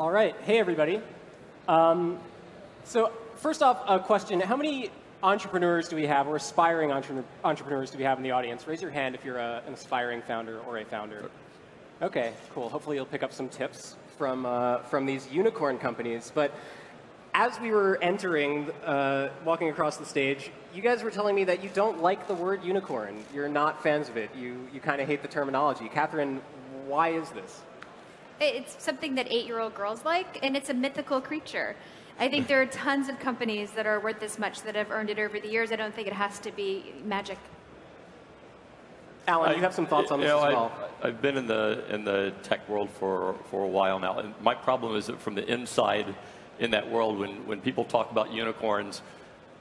All right. Hey, everybody. Um, so, first off, a question. How many entrepreneurs do we have, or aspiring entre- entrepreneurs do we have in the audience? Raise your hand if you're a, an aspiring founder or a founder. Okay, cool. Hopefully, you'll pick up some tips from, uh, from these unicorn companies. But as we were entering, uh, walking across the stage, you guys were telling me that you don't like the word unicorn. You're not fans of it. You, you kind of hate the terminology. Kathryn, why is this? It's something that eight year old girls like, and it's a mythical creature. I think there are tons of companies that are worth this much that have earned it over the years. I don't think it has to be magic. Alan, you have some thoughts on this know, as well. I've, I've been in the in the tech world for for a while now, and my problem is that from the inside in that world, when when people talk about unicorns,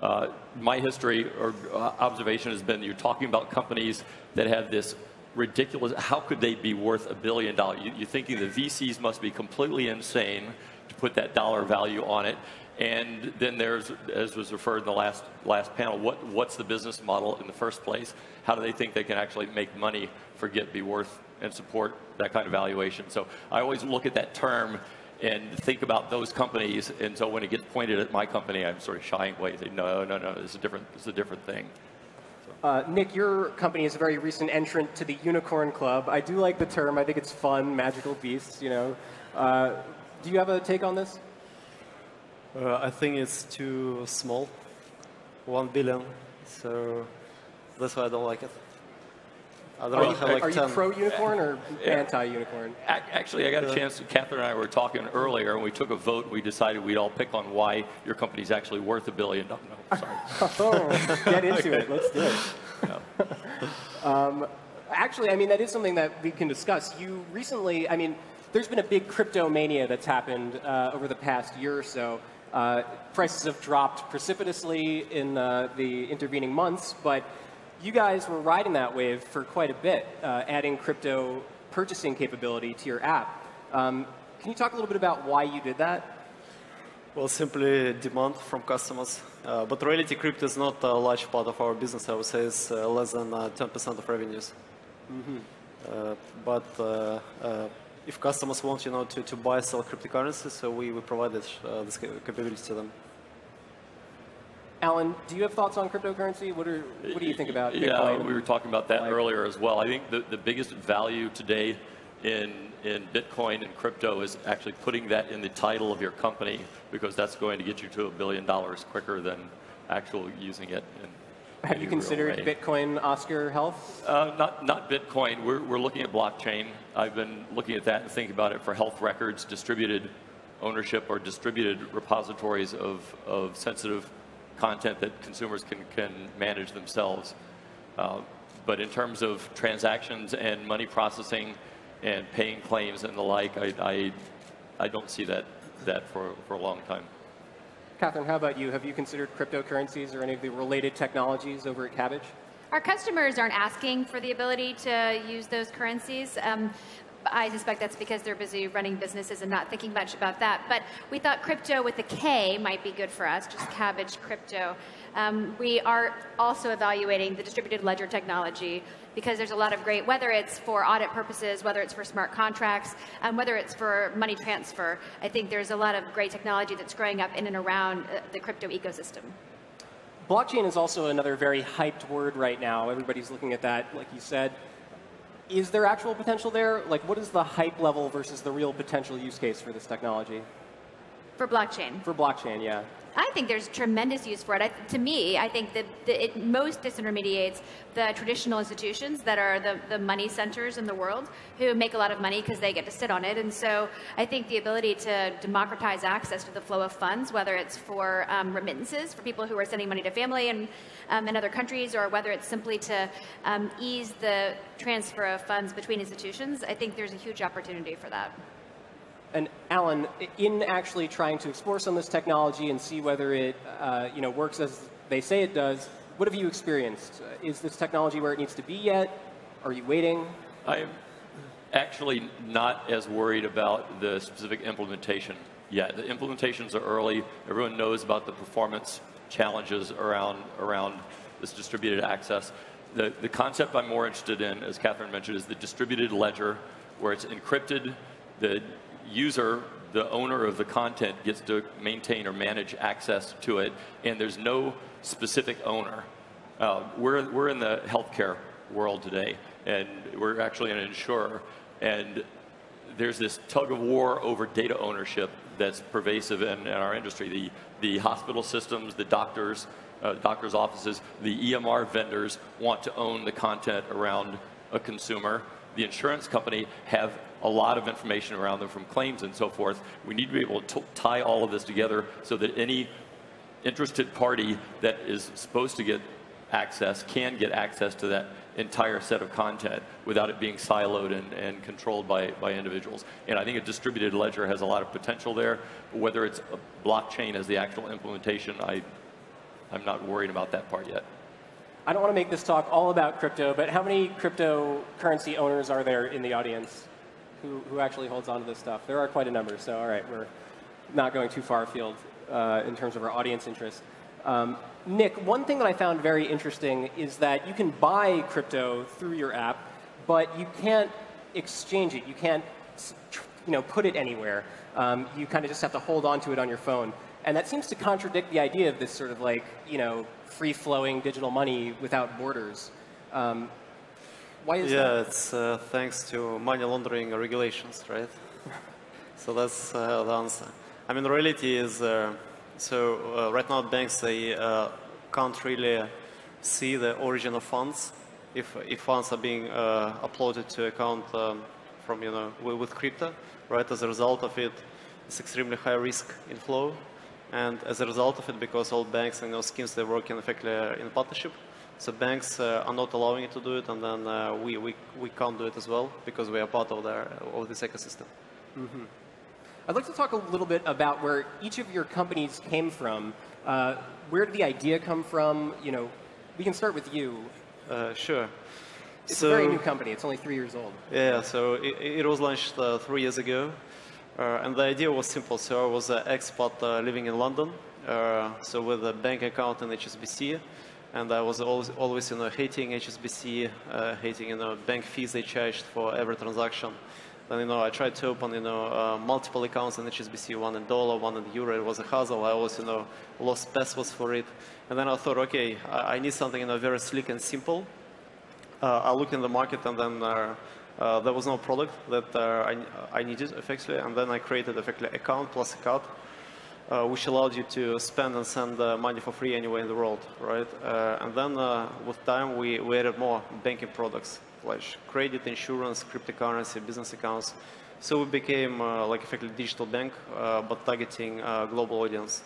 uh, my history or uh, observation has been you're talking about companies that have this ridiculous. How could they be worth a billion dollars? You, you're thinking the VCs must be completely insane to put that dollar value on it. And then there's, as was referred in the last last panel, what what's the business model in the first place? How do they think they can actually make money for Git be worth and support that kind of valuation? So I always look at that term and think about those companies. And so when it gets pointed at my company, I'm sort of shying away. And say, no, no, no, it's a different, it's a different thing. Uh, Nick, your company is a very recent entrant to the Unicorn Club. I do like the term. I think it's fun, magical beasts, you know. Uh, do you have a take on this? Uh, I think it's too small, one billion. So that's why I don't like it. I Are you, have like are you pro-unicorn or Yeah. anti-unicorn? Actually, I got a chance. Kathryn and I were talking earlier, and we took a vote. And we decided we'd all pick on why your company's actually worth a billion. No, no sorry. Oh, get into it. Let's do it. Um, actually, I mean, that is something that we can discuss. You recently, I mean, there's been a big crypto mania that's happened uh, over the past year or so. Uh, prices have dropped precipitously in uh, the intervening months, but you guys were riding that wave for quite a bit, uh, adding crypto purchasing capability to your app. Um, can you talk a little bit about why you did that? Well, simply demand from customers. Uh, but reality, crypto is not a large part of our business. I would say it's uh, less than uh, 10% of revenues. Uh, but uh, uh, if customers want, you know, to, to buy, sell cryptocurrencies, so we, we provide this, uh, this capability to them. Alan, do you have thoughts on cryptocurrency? What, are, what do you think about Yeah, Bitcoin? we were talking about that Like- earlier as well. I think the, the biggest value today in, in Bitcoin and crypto is actually putting that in the title of your company because that's going to get you to a billion dollars quicker than actual using it. Have you considered. Bitcoin Oscar Health? Uh, not, not Bitcoin. We're, we're looking at blockchain. I've been looking at that and thinking about it for health records, distributed ownership, or distributed repositories of, of sensitive content that consumers can, can manage themselves. Uh, but in terms of transactions and money processing and paying claims and the like, I, I, I don't see that, that for, for a long time. Kathryn, how about you? Have you considered cryptocurrencies or any of the related technologies over at Kabbage? Our customers aren't asking for the ability to use those currencies. Um, I suspect that's because they're busy running businesses and not thinking much about that. But we thought crypto with a K might be good for us, just Kabbage crypto. Um, we are also evaluating the distributed ledger technology because there's a lot of great, whether it's for audit purposes, whether it's for smart contracts, um, whether it's for money transfer. I think there's a lot of great technology that's growing up in and around uh, the crypto ecosystem. Blockchain is also another very hyped word right now. Everybody's looking at that, like you said. Is there actual potential there? Like, what is the hype level versus the real potential use case for this technology? For blockchain. For blockchain, yeah. I think there's tremendous use for it. I, to me, I think that, that it most disintermediates the traditional institutions that are the, the money centers in the world who make a lot of money because they get to sit on it. And so I think the ability to democratize access to the flow of funds, whether it's for um, remittances for people who are sending money to family and um, in other countries, or whether it's simply to um, ease the transfer of funds between institutions, I think there's a huge opportunity for that. And Alan, in actually trying to explore some of this technology and see whether it, uh, you know, works as they say it does, what have you experienced? Is this technology where it needs to be yet? Are you waiting? I'm actually not as worried about the specific implementation yet. The implementations are early. Everyone knows about the performance challenges around, around this distributed access. The, the concept I'm more interested in, as Kathryn mentioned, is the distributed ledger, where it's encrypted. The user the owner of the content gets to maintain or manage access to it, and there's no specific owner. Uh, we're, we're in the healthcare world today, and we're actually an insurer, and there's this tug of war over data ownership that's pervasive in, in our industry. The, the hospital systems, the doctors, uh, doctors' offices, the EMR vendors want to own the content around a consumer. The insurance company have a lot of information around them from claims and so forth. We need to be able to tie all of this together so that any interested party that is supposed to get access can get access to that entire set of content without it being siloed and, and controlled by, by individuals. And I think a distributed ledger has a lot of potential there. Whether it's a blockchain as the actual implementation, I, I'm not worried about that part yet. I don't want to make this talk all about crypto, but how many cryptocurrency owners are there in the audience who, who actually holds on to this stuff? There are quite a number, so all right, we're not going too far afield uh, in terms of our audience interest. Um, Nick, one thing that I found very interesting is that you can buy crypto through your app, but you can't exchange it. You can't you know, put it anywhere. Um, you kind of just have to hold on to it on your phone. And that seems to contradict the idea of this sort of like, you know, free-flowing digital money without borders. Um, why is yeah, that? Yeah, it's uh, thanks to money laundering regulations, right? so that's uh, the answer. I mean, reality is uh, so uh, right now banks, they uh, can't really see the origin of funds if, if funds are being uploaded to account um, from, you know, with, crypto, right? As a result of it, it's extremely high risk inflow. And as a result of it, because all banks and know, schemes, they work in effectively in partnership, so banks uh, are not allowing it to do it, and then uh, we, we, we can't do it as well because we are part of, their, of this ecosystem. Mm -hmm. I'd like to talk a little bit about where each of your companies came from. Uh, where did the idea come from? You know, we can start with you. Uh, sure. It's so, a very new company. It's only three years old. Yeah, so it, it was launched uh, three years ago. Uh, and the idea was simple. So I was an expat uh, living in London, uh, so with a bank account in HSBC. And I was always, always you know, hating HSBC, hating you know, bank fees they charged for every transaction. Then, you know, I tried to open, you know, uh, multiple accounts in HSBC, one in dollar, one in euro. It was a hassle. I always, you know, lost passwords for it. And then I thought, okay, I, I need something, you know, very slick and simple. Uh, I looked in the market and then uh, uh there was no product that uh, I, I needed, effectively. And then I created, effectively, account plus account, uh, which allowed you to spend and send money for free anywhere in the world, right? and then with time, we, we added more banking products like credit, insurance, cryptocurrency, business accounts. So we became uh, like effectively digital bank, uh, but targeting uh, global audience.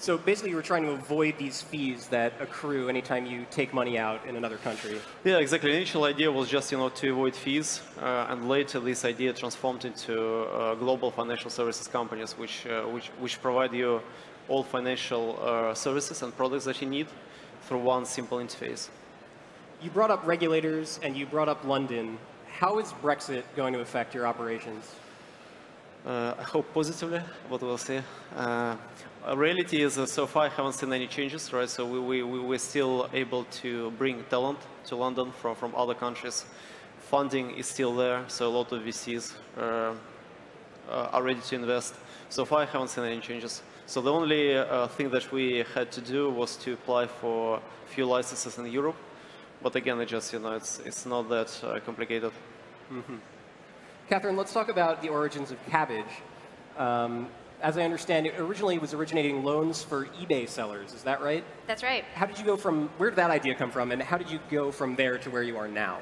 So basically, you were trying to avoid these fees that accrue anytime you take money out in another country. Yeah, exactly. The initial idea was just you know to avoid fees, uh, and later this idea transformed into uh, global financial services companies, which uh, which which provide you all financial uh, services and products that you need through one simple interface. You brought up regulators and you brought up London. How is Brexit going to affect your operations? Uh, I hope positively, but we'll see. Uh, reality is, uh, so far I haven't seen any changes, right? So we, we, we, we're still able to bring talent to London from, from other countries. Funding is still there, so a lot of VCs uh, uh, are ready to invest. So far I haven't seen any changes. So the only uh, thing that we had to do was to apply for a few licenses in Europe but again, it just, you know, it's, it's not that uh, complicated. Mm -hmm. Kathryn, let's talk about the origins of Kabbage. Um, as I understand it, originally it was originating loans for eBay sellers. Is that right? That's right. How did you go from, where did that idea come from, and how did you go from there to where you are now?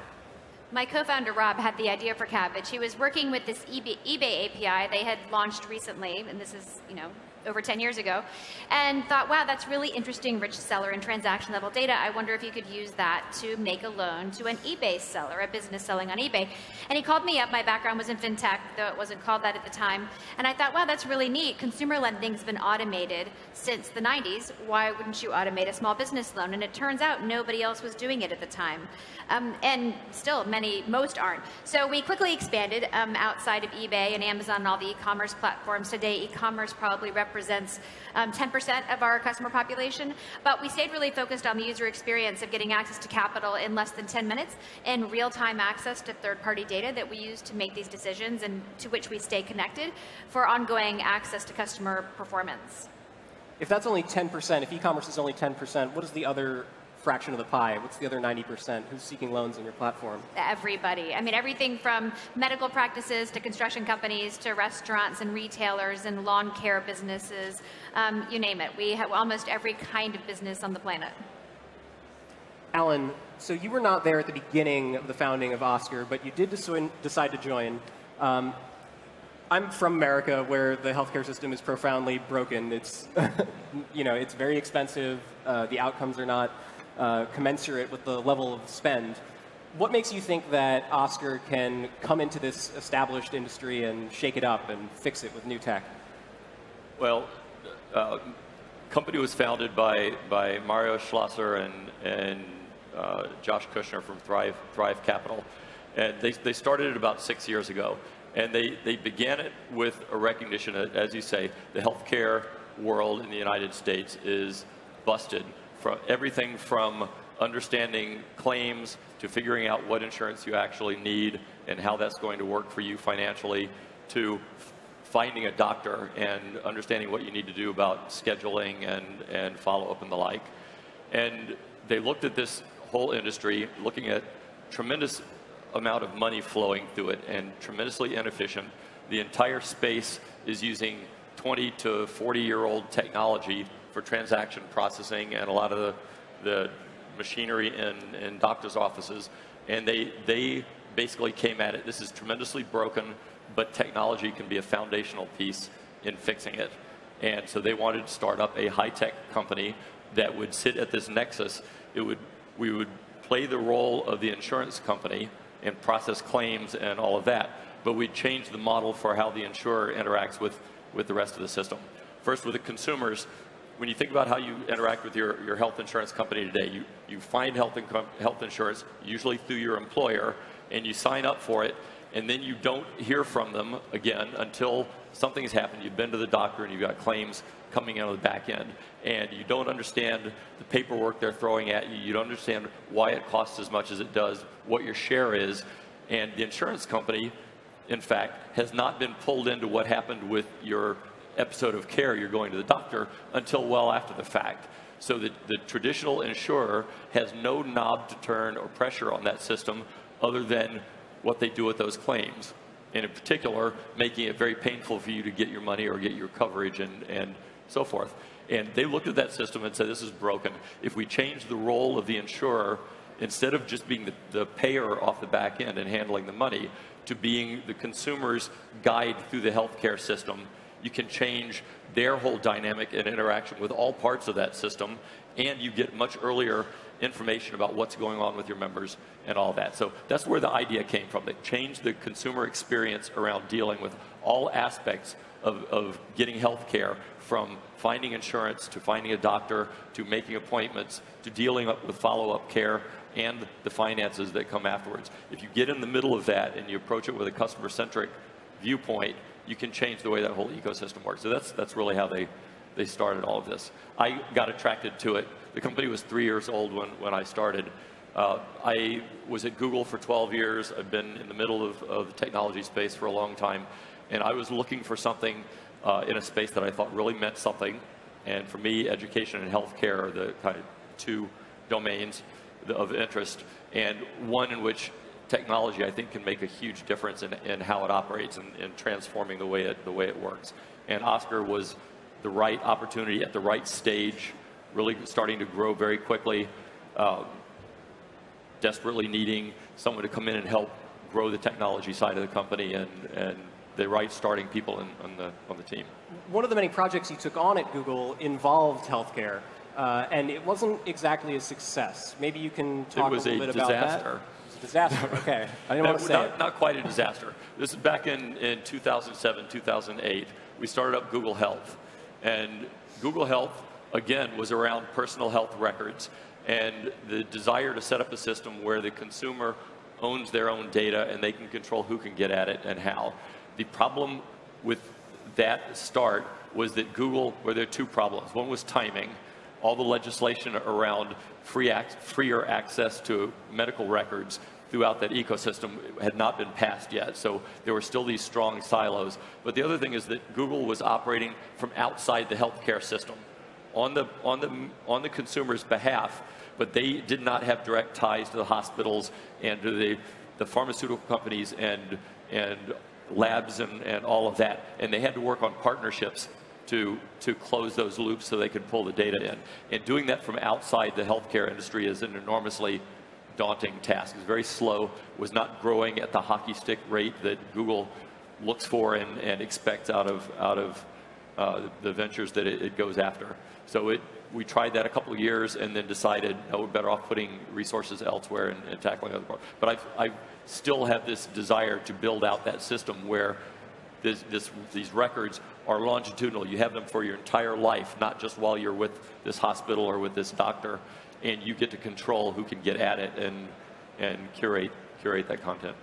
My co-founder Rob had the idea for Kabbage. He was working with this eBay, eBay API they had launched recently, and this is, you know, over 10 years ago, and thought, wow, that's really interesting rich seller and transaction level data. I wonder if you could use that to make a loan to an eBay seller, a business selling on eBay. And he called me up. My background was in fintech, though it wasn't called that at the time. And I thought, wow, that's really neat. Consumer lending has been automated since the 90s. Why wouldn't you automate a small business loan? And it turns out nobody else was doing it at the time. Um, and still, many, most aren't. So we quickly expanded um, outside of eBay and Amazon and all the e-commerce platforms. Today, e-commerce probably represents represents um, 10% of our customer population. But we stayed really focused on the user experience of getting access to capital in less than 10 minutes and real-time access to third-party data that we use to make these decisions and to which we stay connected for ongoing access to customer performance. If that's only 10%, if e-commerce is only 10%, what is the other fraction of the pie? What's the other 90%? Who's seeking loans on your platform? Everybody. I mean, everything from medical practices to construction companies to restaurants and retailers and lawn care businesses, um, you name it. We have almost every kind of business on the planet. Alan, so you were not there at the beginning of the founding of Oscar, but you did decide to join. Um, I'm from America, where the healthcare system is profoundly broken. It's, you know, it's very expensive. Uh, the outcomes are not uh, commensurate with the level of spend. What makes you think that Oscar can come into this established industry and shake it up and fix it with new tech? Well, uh, company was founded by, by Mario Schlosser and, and uh, Josh Kushner from Thrive, Thrive Capital. And they, they started it about six years ago. And they, they began it with a recognition, that, as you say, the healthcare world in the United States is busted. From everything from understanding claims to figuring out what insurance you actually need and how that's going to work for you financially to finding a doctor and understanding what you need to do about scheduling and, and follow up and the like. And they looked at this whole industry, looking at tremendous amount of money flowing through it and tremendously inefficient. The entire space is using 20 to 40 year old technology for transaction processing and a lot of the, the machinery in, in doctors' offices. And they, they basically came at it. This is tremendously broken, but technology can be a foundational piece in fixing it. And so they wanted to start up a high tech company that would sit at this nexus. It would, we would play the role of the insurance company and process claims and all of that. But we'd change the model for how the insurer interacts with, with the rest of the system. First, with the consumers, when you think about how you interact with your, your health insurance company today, you, you find health, health insurance usually through your employer and you sign up for it and then you don't hear from them again until something's happened. You've been to the doctor and you've got claims coming out of the back end, and you don't understand the paperwork they're throwing at you. You don't understand why it costs as much as it does, what your share is, and the insurance company, in fact, has not been pulled into what happened with your episode of care you're going to the doctor until well after the fact. So the, the traditional insurer has no knob to turn or pressure on that system other than what they do with those claims. And in particular, making it very painful for you to get your money or get your coverage and, and so forth. And they looked at that system and said, this is broken. If we change the role of the insurer, instead of just being the, the payer off the back end and handling the money, to being the consumer's guide through the healthcare system, you can change their whole dynamic and interaction with all parts of that system, and you get much earlier information about what's going on with your members and all that. So that's where the idea came from. They changed the consumer experience around dealing with all aspects of, of getting health care from finding insurance to finding a doctor to making appointments to dealing up with follow-up care and the finances that come afterwards. If you get in the middle of that and you approach it with a customer-centric viewpoint, you can change the way that whole ecosystem works. So that's, that's really how they, they started all of this. I got attracted to it. The company was three years old when, when I started. Uh, I was at Google for 12 years. I've been in the middle of, of the technology space for a long time. And I was looking for something uh, in a space that I thought really meant something. And for me, education and healthcare are the kind of two domains of interest, and one in which technology, I think, can make a huge difference in, in how it operates and, and transforming the way it, the way it works. And Oscar was the right opportunity at the right stage, really starting to grow very quickly, uh, desperately needing someone to come in and help grow the technology side of the company and, and the right starting people in, on, the, on the team. One of the many projects you took on at Google involved healthcare, uh, and it wasn't exactly a success. Maybe you can talk a little a bit disaster. about that. Disaster. Okay, I didn't want to say not, it. Not quite a disaster. This is back in, in 2007, 2008. We started up Google Health, and Google Health again was around personal health records and the desire to set up a system where the consumer owns their own data and they can control who can get at it and how. The problem with that start was that Google, were there two problems. One was timing. All the legislation around free ac- freer access to medical records throughout that ecosystem had not been passed yet. So there were still these strong silos. But the other thing is that Google was operating from outside the healthcare system on the, on the, on the consumer's behalf, but they did not have direct ties to the hospitals and to the, the pharmaceutical companies and, and labs and, and all of that. And they had to work on partnerships to, to close those loops so they could pull the data in. And doing that from outside the healthcare industry is an enormously daunting task. It's very slow, was not growing at the hockey stick rate that Google looks for and, and expects out of, out of uh, the ventures that it, it, goes after. So it, we tried that a couple of years and then decided no, we're better off putting resources elsewhere and, and tackling other problems. But I, I still have this desire to build out that system where this, this, these records are longitudinal. You have them for your entire life, not just while you're with this hospital or with this doctor and you get to control who can get at it and, and curate, curate that content.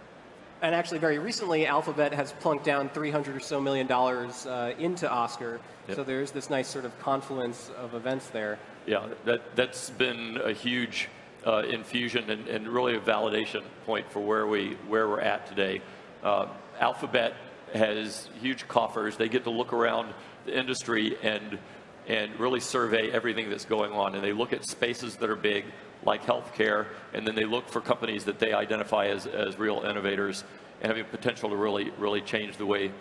And actually, very recently, Alphabet has plunked down 300 or so million dollars uh, into Oscar. Yep. So there's this nice sort of confluence of events there. Yeah, that, that's been a huge uh, infusion and, and, really a validation point for where, we, where we're at today. Uh, Alphabet has huge coffers. They get to look around the industry and and really survey everything that's going on. And they look at spaces that are big, like healthcare, and then they look for companies that they identify as, as real innovators and having potential to really, really change the way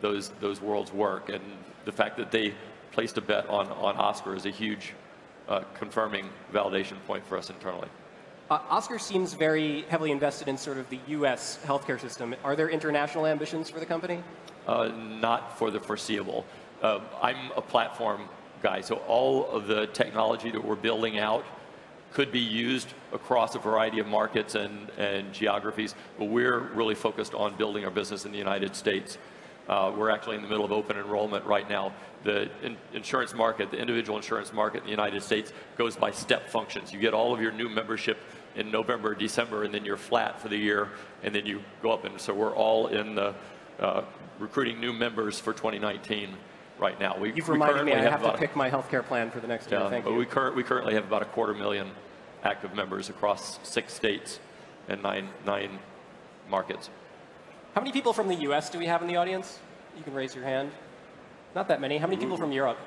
those, those worlds work. And the fact that they placed a bet on, on Oscar is a huge uh, confirming validation point for us internally. Uh, Oscar seems very heavily invested in sort of the U.S. healthcare system. Are there international ambitions for the company? Uh, not for the foreseeable. Uh, I'm a platform guy. So all of the technology that we're building out could be used across a variety of markets and, and geographies, but we're really focused on building our business in the United States. Uh, we're actually in the middle of open enrollment right now. The in insurance market, the individual insurance market in the United States goes by step functions. You get all of your new membership in November, December, and then you're flat for the year, and then you go up. And so we're all in the uh, recruiting new members for 2019 right now. We, You've we reminded me I have, have to pick my healthcare plan for the next yeah, year. Thank but you. We, cur- we currently have about a quarter million active members across six states and nine, nine markets. How many people from the US do we have in the audience? You can raise your hand. Not that many. How many people from Europe?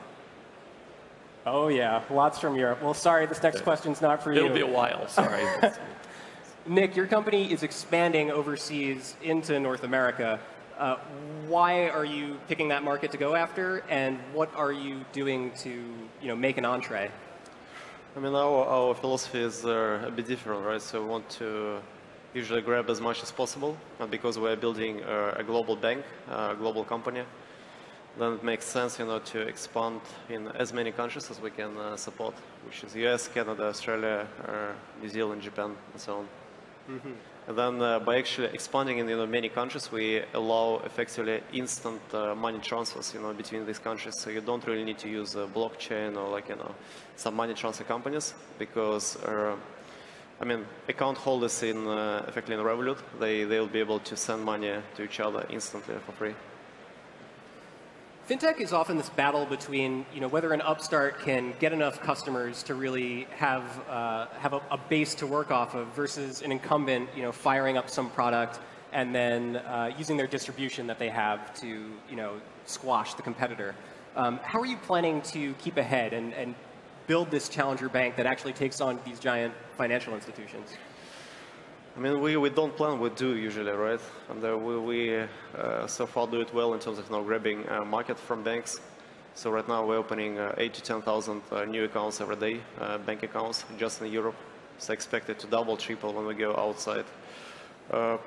Oh, yeah, lots from Europe. Well, sorry, this next question's not for you. It'll be a while, sorry. Nick, your company is expanding overseas into North America. Uh, why are you picking that market to go after, and what are you doing to you know, make an entree? I mean, our, our philosophy is uh, a bit different, right? So we want to usually grab as much as possible, and because we're building a, a global bank, a global company, then it makes sense, you know, to expand in as many countries as we can uh, support, which is US, Canada, Australia, uh, New Zealand, Japan, and so on. Mm -hmm. And then uh, by actually expanding in you know, many countries, we allow effectively instant uh, money transfers you know, between these countries. So you don't really need to use a blockchain or like, you know, some money transfer companies because, uh, I mean, account holders in uh, effectively in Revolut, they, they'll be able to send money to each other instantly for free. FinTech is often this battle between you know, whether an upstart can get enough customers to really have, uh, have a, a, base to work off of versus an incumbent you know, firing up some product and then uh, using their distribution that they have to you know, squash the competitor. Um, how are you planning to keep ahead and, and build this challenger bank that actually takes on these giant financial institutions? I mean, we, we don't plan, we do usually, right? And uh, we, we uh, so far do it well in terms of you know, grabbing uh, market from banks. So right now we're opening uh, 8 to 10,000 uh, new accounts every day, uh, bank accounts, just in Europe. So expected to double, triple when we go outside.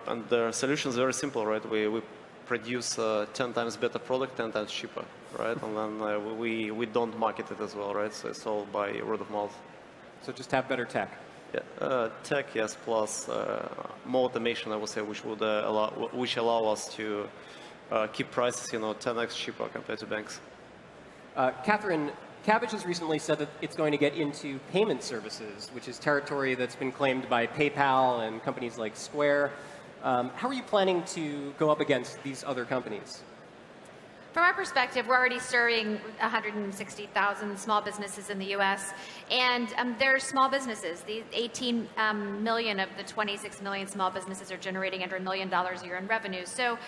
and the solution is very simple, right? We, we produce 10 times better product, 10 times cheaper, right? and then we, we don't market it as well, right? So it's all by word of mouth. So just have better tech. Yeah, uh, tech, yes, plus uh, more automation, I would say, which would uh, allow, which allow us to uh, keep prices, you know, 10x cheaper compared to banks. Uh, Kathryn, Kabbage has recently said that it's going to get into payment services, which is territory that's been claimed by PayPal and companies like Square. Um, how are you planning to go up against these other companies? From our perspective, we're already serving 160,000 small businesses in the U.S. And um, they're small businesses. The 18 um, million of the 26 million small businesses are generating under a million dollars a year in revenue. So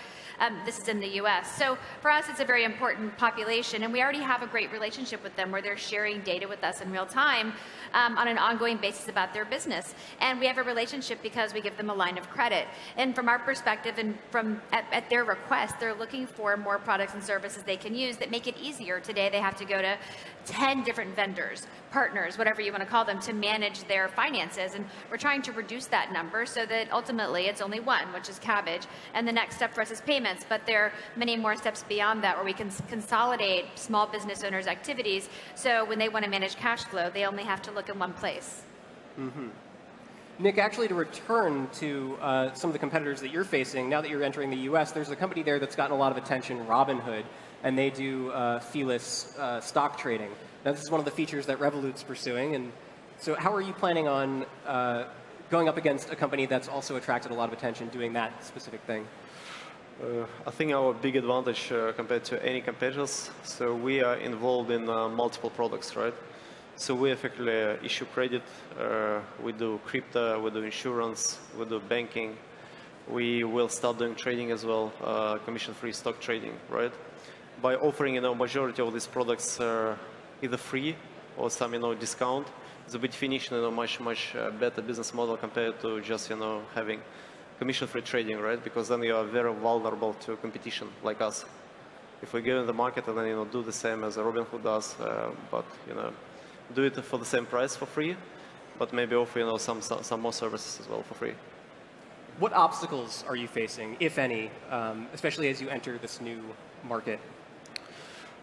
um, this is in the US. So for us, it's a very important population, and we already have a great relationship with them where they're sharing data with us in real time um, on an ongoing basis about their business. And we have a relationship because we give them a line of credit. And from our perspective and from at, at their request, they're looking for more products and services they can use that make it easier. Today, they have to go to 10 different vendors, partners, whatever you want to call them, to manage their finances. And we're trying to reduce that number so that ultimately it's only one, which is Kabbage. And the next step for us is payments. But there are many more steps beyond that where we can consolidate small business owners' activities. So when they want to manage cash flow, they only have to look in one place. Mm-hmm. Nick, actually, to return to uh, some of the competitors that you're facing, now that you're entering the US, there's a company there that's gotten a lot of attention, Robinhood and they do uh, feeless uh, stock trading. Now, this is one of the features that Revolut's pursuing. And so, how are you planning on uh, going up against a company that's also attracted a lot of attention doing that specific thing? Uh, I think our big advantage uh, compared to any competitors, so we are involved in uh, multiple products, right? So we effectively issue credit, we do crypto, we do insurance, we do banking, we will start doing trading as well, commission-free stock trading, right? by offering you know majority of these products uh, either free or some you know discount, the definition you know much much uh, better business model compared to just you know having commission-free trading, right? Because then you are very vulnerable to competition like us. If we go in the market and then you know do the same as Robinhood does, uh, but you know do it for the same price for free, but maybe offer you know some some, more services as well for free. What obstacles are you facing, if any, um, especially as you enter this new market?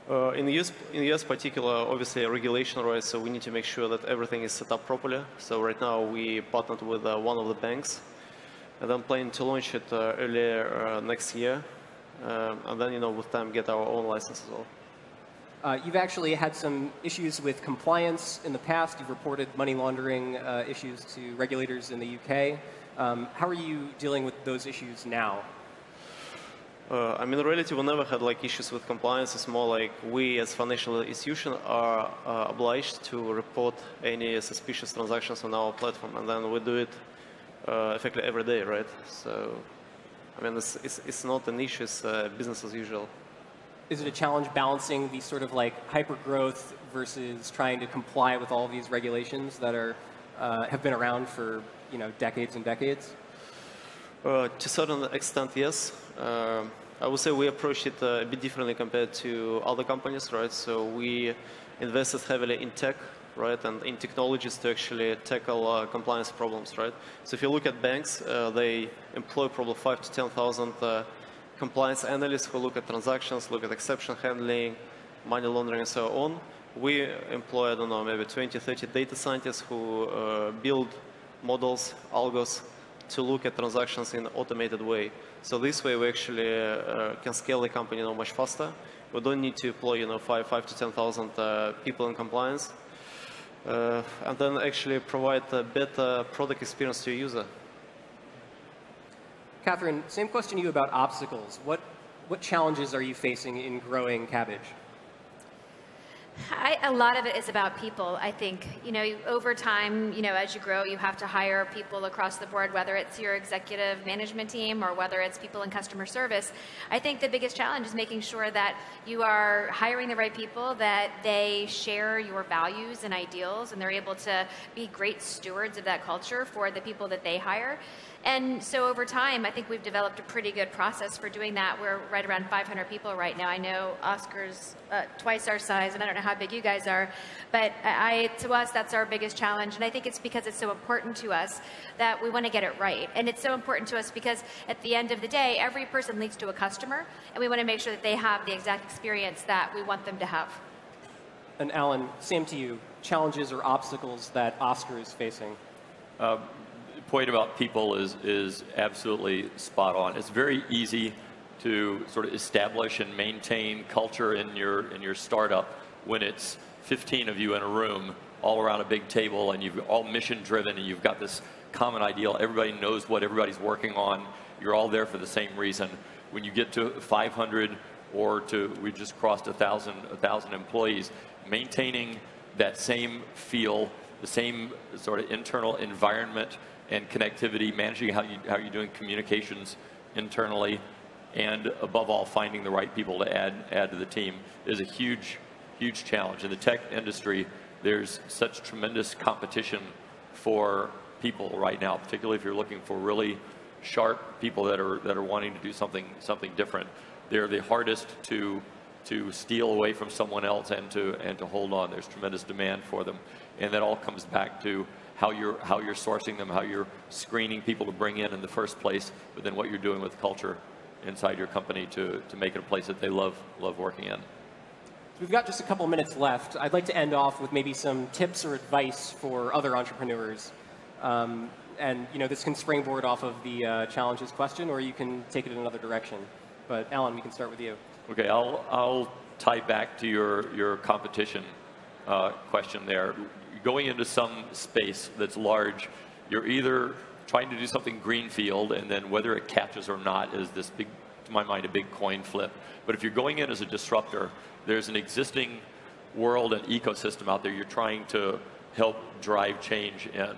Uh, in the US, in the US particular, obviously regulation, right? So we need to make sure that everything is set up properly. So right now we partnered with uh, one of the banks, and I'm planning to launch it uh, earlier uh, next year, um, and then you know with time get our own license as well. Uh, you've actually had some issues with compliance in the past. You've reported money laundering uh, issues to regulators in the UK. Um, how are you dealing with those issues now? Uh, I mean, in reality, we never had like issues with compliance. It's more like we, as financial institution, are uh, obliged to report any suspicious transactions on our platform, and then we do it uh, effectively every day, right? So, I mean, it's, it's, it's not an issue; it's uh, business as usual. Is it a challenge balancing the sort of like hyper growth versus trying to comply with all these regulations that are uh, have been around for you know decades and decades? Uh, to a certain extent, yes. Uh, I would say we approach it uh, a bit differently compared to other companies, right? So we invested heavily in tech, right, and in technologies to actually tackle uh, compliance problems, right? So if you look at banks, uh, they employ probably five to 10,000 uh, compliance analysts who look at transactions, look at exception handling, money laundering, and so on. We employ, I don't know, maybe 20, 30 data scientists who uh, build models, algos, to look at transactions in an automated way. So this way we actually uh, can scale the company you know, much faster. We don't need to employ you know, five, five to 10,000 uh, people in compliance. Uh, and then actually provide a better product experience to your user. Kathryn, same question to you about obstacles. What, what challenges are you facing in growing Kabbage? I, a lot of it is about people. I think you know over time, you know, as you grow, you have to hire people across the board, whether it's your executive management team or whether it's people in customer service. I think the biggest challenge is making sure that you are hiring the right people, that they share your values and ideals, and they're able to be great stewards of that culture for the people that they hire. And so over time, I think we've developed a pretty good process for doing that. We're right around 500 people right now. I know Oscar's uh, twice our size, and I don't know how big you guys are, but I, to us, that's our biggest challenge. And I think it's because it's so important to us that we want to get it right. And it's so important to us because at the end of the day, every person leads to a customer, and we want to make sure that they have the exact experience that we want them to have. And Alan, same to you. Challenges or obstacles that Oscar is facing? Uh, point about people is, is absolutely spot on. It's very easy to sort of establish and maintain culture in your, in your startup when it's 15 of you in a room all around a big table and you've all mission driven and you've got this common ideal. Everybody knows what everybody's working on. You're all there for the same reason. When you get to 500 or to we just crossed a thousand a thousand employees, maintaining that same feel, the same sort of internal environment and connectivity, managing how you how you're doing communications internally, and above all, finding the right people to add add to the team is a huge huge challenge in the tech industry. There's such tremendous competition for people right now, particularly if you're looking for really sharp people that are that are wanting to do something something different. They're the hardest to to steal away from someone else and to and to hold on. There's tremendous demand for them, and that all comes back to how you're how you're sourcing them, how you're screening people to bring in in the first place, but then what you're doing with culture inside your company to to make it a place that they love love working in. We've got just a couple minutes left. I'd like to end off with maybe some tips or advice for other entrepreneurs. Um, and you know, this can springboard off of the uh, challenges question, or you can take it in another direction. But Alan, we can start with you. Okay, I'll, I'll tie back to your, your competition uh, question there. Going into some space that's large, you're either trying to do something greenfield, and then whether it catches or not is this big, to my mind, a big coin flip. But if you're going in as a disruptor, there's an existing world and ecosystem out there you're trying to help drive change in.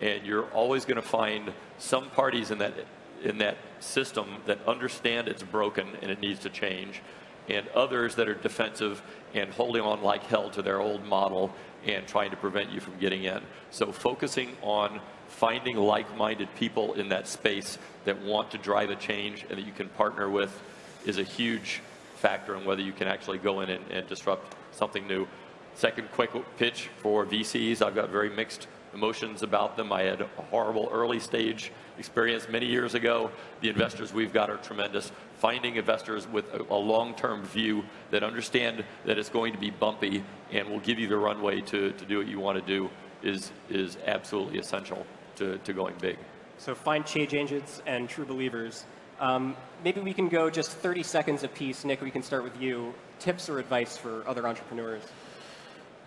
And you're always going to find some parties in that, in that system that understand it's broken and it needs to change, and others that are defensive and holding on like hell to their old model and trying to prevent you from getting in. So focusing on finding like-minded people in that space that want to drive a change and that you can partner with is a huge factor in whether you can actually go in and, and disrupt something new. Second quick pitch for VCs. I've got very mixed emotions about them. I had a horrible early stage experience many years ago. The investors we've got are tremendous. Finding investors with a, a long-term view that understand that it's going to be bumpy and will give you the runway to, to do what you want to do is, is absolutely essential to, to going big. So find change agents and true believers. Um, maybe we can go just 30 seconds apiece. Nick, we can start with you. Tips or advice for other entrepreneurs?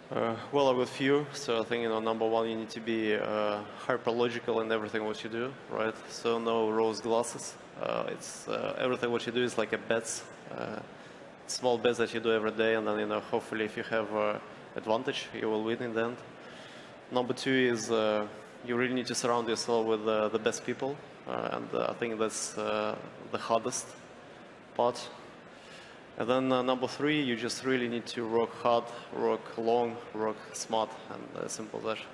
Uh, well, I have a few. So I think you know, number one, you need to be uh, hyper logical in everything what you do, right? So no rose glasses. Uh, it's uh, everything what you do is like a bets, uh, small bets that you do every day, and then you know, hopefully, if you have uh, advantage, you will win in the end. Number two is you really need to surround yourself with the best people, and I think that's the hardest part and then uh, number three, you just really need to work hard, work long, work smart, and uh, simple as that.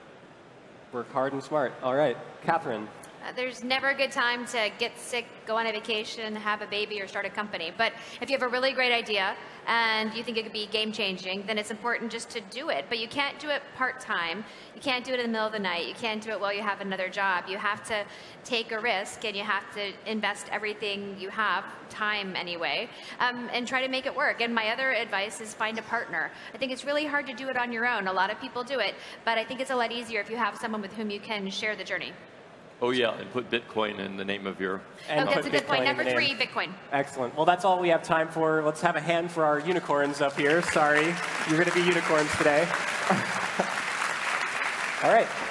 Work hard and smart. All right, Kathryn. Uh, there's never a good time to get sick, go on a vacation, have a baby, or start a company. But if you have a really great idea and you think it could be game changing, then it's important just to do it. But you can't do it part time. You can't do it in the middle of the night. You can't do it while you have another job. You have to take a risk and you have to invest everything you have, time anyway, um, and try to make it work. And my other advice is find a partner. I think it's really hard to do it on your own. A lot of people do it, but I think it's a lot easier if you have someone with whom you can share the journey. Oh yeah, and put Bitcoin in the name of your. And oh, that's a good point. Number three, Bitcoin. Excellent. Well, that's all we have time for. Let's have a hand for our unicorns up here. Sorry, you're going to be unicorns today. all right. Thank you.